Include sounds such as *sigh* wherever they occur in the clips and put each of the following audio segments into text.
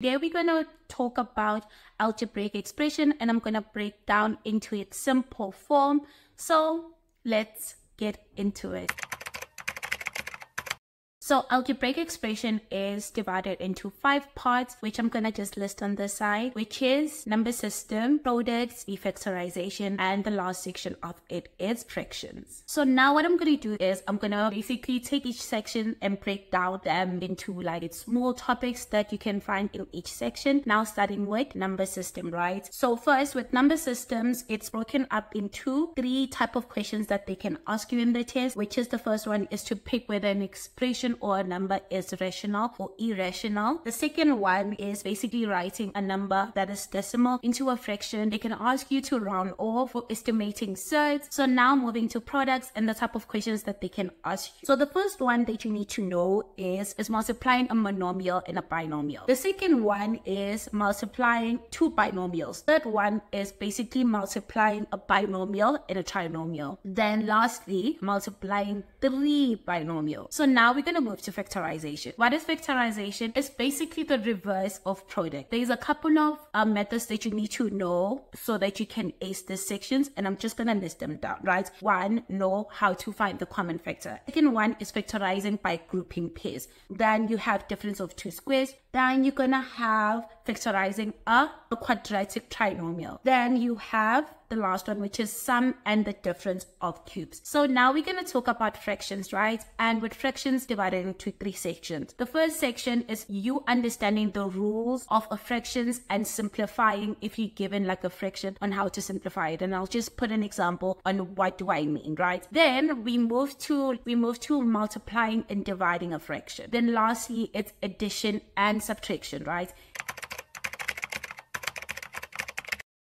Today we're going to talk about algebraic expression and I'm going to break down into its simple form. So let's get into it. So algebraic expression is divided into five parts, which I'm gonna just list on the side, which is number system, products, factorization, and the last section of it is fractions. So now what I'm gonna do is I'm gonna basically take each section and break down them into like small topics that you can find in each section. Now starting with number system, right? So first with number systems, it's broken up into three type of questions that they can ask you in the test, which is the first one is to pick whether an expression or a number is rational or irrational. The second one is basically writing a number that is decimal into a fraction. They can ask you to round off for estimating surds. So now moving to products and the type of questions that they can ask you. So the first one that you need to know is, is multiplying a monomial and a binomial. The second one is multiplying two binomials. Third one is basically multiplying a binomial and a trinomial. Then lastly, multiplying three binomials. So now we're going to move to factorization. What is factorization? It's basically the reverse of product. There's a couple of uh, methods that you need to know so that you can ace the sections and I'm just going to list them down, right? One, know how to find the common factor. Second one is factorizing by grouping pairs. Then you have difference of two squares. Then you're going to have factorizing a, quadratic trinomial. Then you have the last one, which is sum and the difference of cubes. So now we're going to talk about fractions, right? And with fractions divided into three sections. The first section is you understanding the rules of a fractions and simplifying if you're given like a fraction on how to simplify it. And I'll just put an example on what do I mean, right? Then we move to, we move to multiplying and dividing a fraction. Then lastly, it's addition and subtraction, right?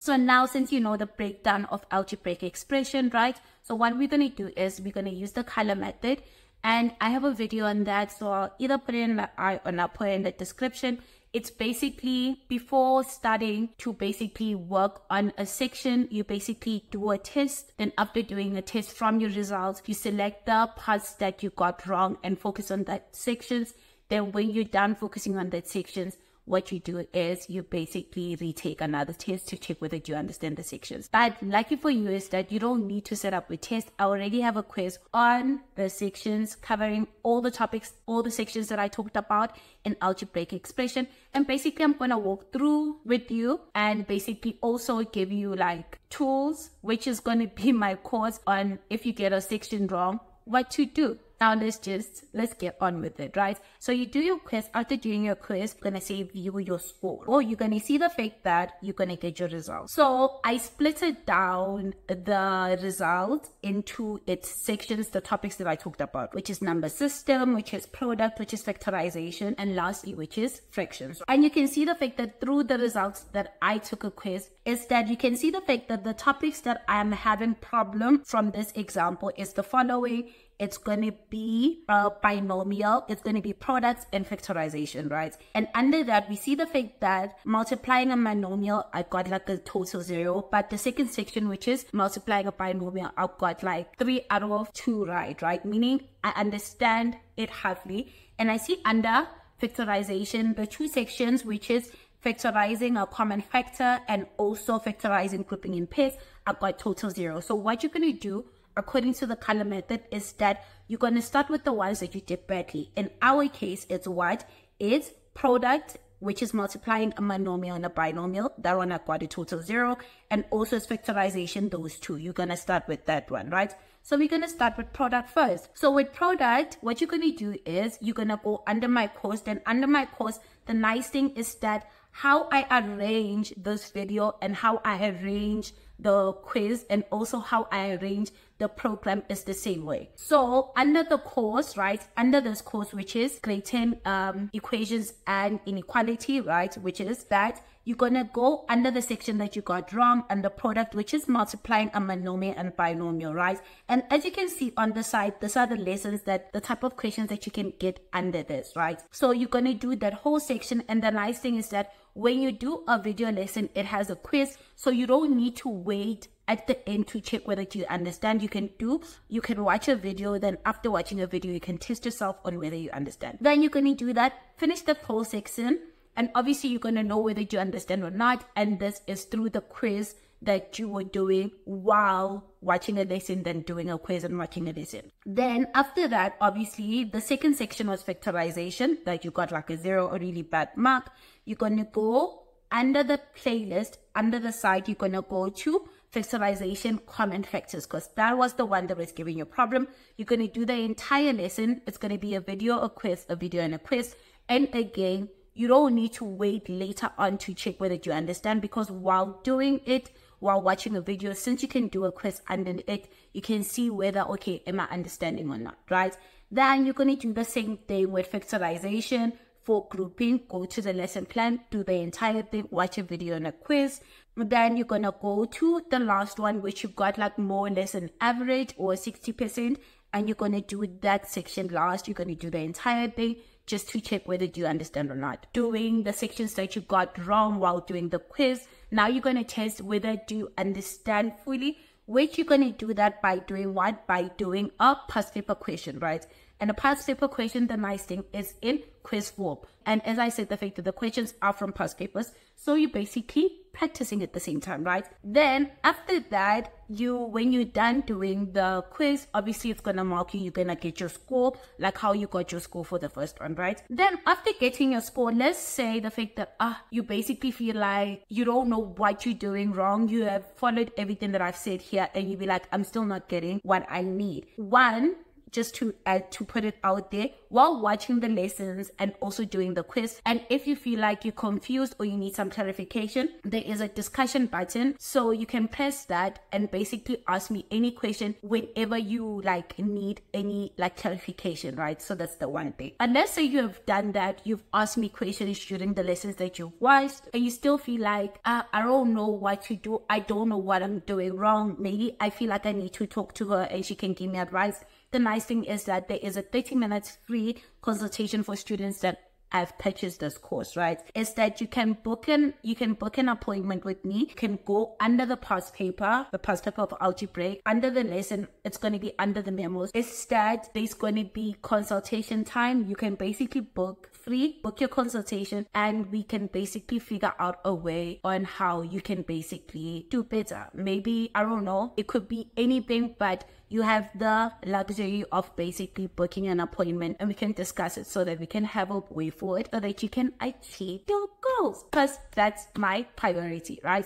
So now since you know the breakdown of algebraic expression, right? So what we're going to do is we're going to use the color method and I have a video on that. So I'll either put it in the I or not put it in the description. It's basically before starting to basically work on a section, you basically do a test. Then after doing a test from your results, you select the parts that you got wrong and focus on that sections. Then when you're done focusing on that sections, what you do is you basically retake another test to check whether you understand the sections. But lucky for you is that you don't need to set up a test. I already have a quiz on the sections covering all the topics, all the sections that I talked about in algebraic expression. And basically I'm going to walk through with you and basically also give you like tools, which is going to be *laughs* my course on if you get a section wrong, what to do. Now let's just, let's get on with it, right? So you do your quiz. After doing your quiz, you're going to say view your score. Or you're going to see the fact that you're going to get your result. So I split it down the result into its sections, the topics that I talked about, which is number system, which is product, which is factorization, and lastly, which is fractions. And you can see the fact that through the results that I took a quiz is that you can see the fact that the topics that I'm having problem from this example is the following it's going to be a binomial, it's going to be products and factorization, right? And under that, we see the fact that multiplying a monomial, I've got like a total zero, but the second section, which is multiplying a binomial, I've got like three out of two right, right? Meaning I understand it halfly. And I see under factorization, the two sections, which is factorizing a common factor and also factorizing grouping in pairs, I've got total zero. So what you're going to do according to the color method is that you're going to start with the ones that you did badly. In our case, it's what? It's product, which is multiplying a monomial and a binomial. That one I got a total zero. And also it's factorization, those two. You're going to start with that one, right? So we're going to start with product first. So with product, what you're going to do is you're going to go under my course. Then under my course, the nice thing is that how I arrange this video and how I arrange the quiz and also how I arrange the program is the same way. So under the course, right, under this course, which is 10 um, equations and inequality, right, which is that you're going to go under the section that you got wrong and the product, which is multiplying a monomial and binomial, right? And as you can see on the side, these are the lessons that the type of questions that you can get under this, right? So you're going to do that whole section. And the nice thing is that when you do a video lesson, it has a quiz. So you don't need to wait at the end to check whether you understand. You can do, you can watch a video, then after watching a video, you can test yourself on whether you understand. Then you're going to do that, finish the whole section, And obviously you're going to know whether you understand or not. And this is through the quiz that you were doing while watching a lesson then doing a quiz and watching a lesson. Then after that, obviously the second section was factorization that you got like a zero or really bad mark. You're going to go under the playlist, under the site, you're going to go to factorization common factors because that was the one that was giving you a problem. You're going to do the entire lesson. It's going to be a video, a quiz, a video and a quiz. And again, you don't need to wait later on to check whether you understand because while doing it, while watching a video, since you can do a quiz under it, you can see whether, okay, am I understanding or not, right? Then you're going to do the same thing with factorization for grouping. Go to the lesson plan, do the entire thing, watch a video and a quiz. Then you're going to go to the last one, which you've got like more or less an average or 60%. And you're going to do that section last. You're going to do the entire thing just to check whether you understand or not. Doing the sections that you got wrong while doing the quiz now you're going to test whether do you understand fully, which you're going to do that by doing what? By doing a past paper question, right? And a past paper question, the nice thing is in quiz form. And as I said, the fact that the questions are from past papers. So you're basically practicing at the same time, right? Then after that, you, when you're done doing the quiz, obviously it's to mark you. You're to get your score, like how you got your score for the first one, right? Then after getting your score, let's say the fact that, ah, you basically feel like you don't know what you're doing wrong. You have followed everything that I've said here and you be like, I'm still not getting what I need. One, just to uh, to put it out there while watching the lessons and also doing the quiz. And if you feel like you're confused or you need some clarification there is a discussion button. So you can press that and basically ask me any question whenever you like need any like clarification right? So that's the one thing. And let's say you have done that. You've asked me questions during the lessons that you've watched and you still feel like uh, i don't know what to do. I don't know what i'm doing wrong. Maybe i feel like i need to talk to her and she can give me advice the nice thing is that there is a 30 minutes free consultation for students that I've purchased this course, right? Is that you can book an you can book an appointment with me. You can go under the past paper, the past paper of algebra, under the lesson. It's going to be under the memos. Instead, there's going to be consultation time. You can basically book free, book your consultation, and we can basically figure out a way on how you can basically do better. Maybe I don't know. It could be anything, but you have the luxury of basically booking an appointment and we can discuss it so that we can have a way forward so that you can achieve your goals because that's my priority, right?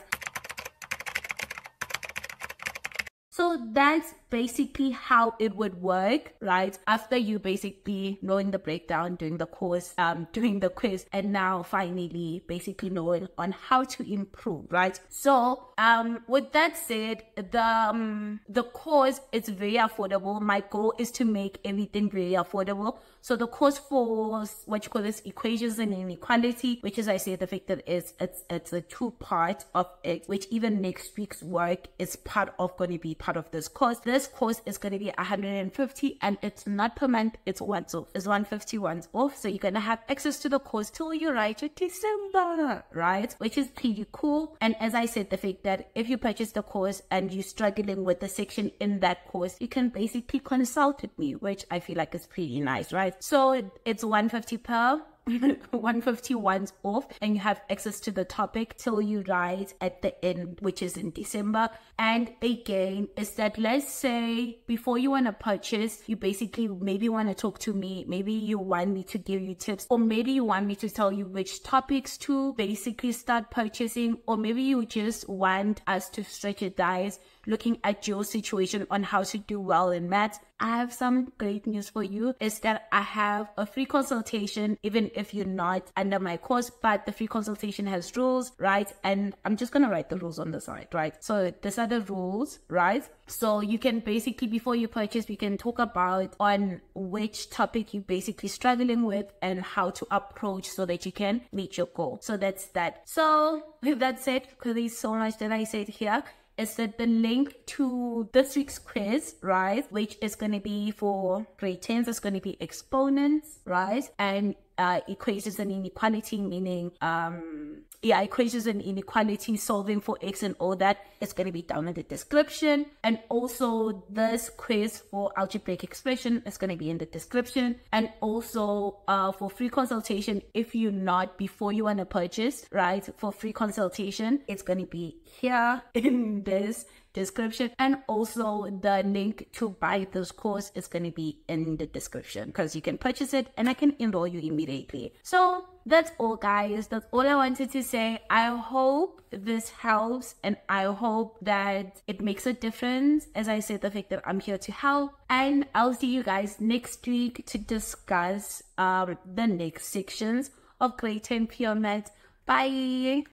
So that's basically how it would work, right? After you basically knowing the breakdown, doing the course, um, *laughs* doing the quiz, and now finally basically knowing on how to improve, right? So, um, with that said, the um, the course is very affordable. My goal is to make everything very affordable. So the course for what you call this equations and inequality, which is I say the fact that it's it's it's a two part of it, which even next week's work is part of going to be part of this course. This course is going to be 150 and it's not per month, it's once off. It's 150 once off. So you're going to have access to the course till you write your December, right? Which is pretty cool. And as I said, the fact that if you purchase the course and you're struggling with the section in that course, you can basically consult with me, which I feel like is pretty nice, right? So it's 150 per 151's *laughs* off and you have access to the topic till you write at the end which is in december. And again is that let's say before you want to purchase you basically maybe want to talk to me maybe you want me to give you tips or maybe you want me to tell you which topics to basically start purchasing or maybe you just want us to strategize looking at your situation on how to do well in maths, I have some great news for you is that I have a free consultation, even if you're not under my course, but the free consultation has rules, right? And I'm just going to write the rules on the side, right? So these are the rules, right? So you can basically, before you purchase, we can talk about on which topic you're basically struggling with and how to approach so that you can meet your goal. So that's that. So *laughs* with that said, because there's so much that I said here, is that the link to this week's quiz, right? Which is going to be for grade 10s, it's going to be exponents, right? And uh, equations and inequality, meaning um, yeah, equations and inequality solving for x and all that is going to be down in the description. And also this quiz for algebraic expression is going to be in the description. And also uh, for free consultation, if you're not before you want to purchase, right, for free consultation, it's going to be here in this description and also the link to buy this course is going to be in the description because you can purchase it and I can enroll you immediately. So that's all guys. That's all I wanted to say. I hope this helps and I hope that it makes a difference. As I said, the fact that I'm here to help and I'll see you guys next week to discuss um, the next sections of grade 10 pure. Bye.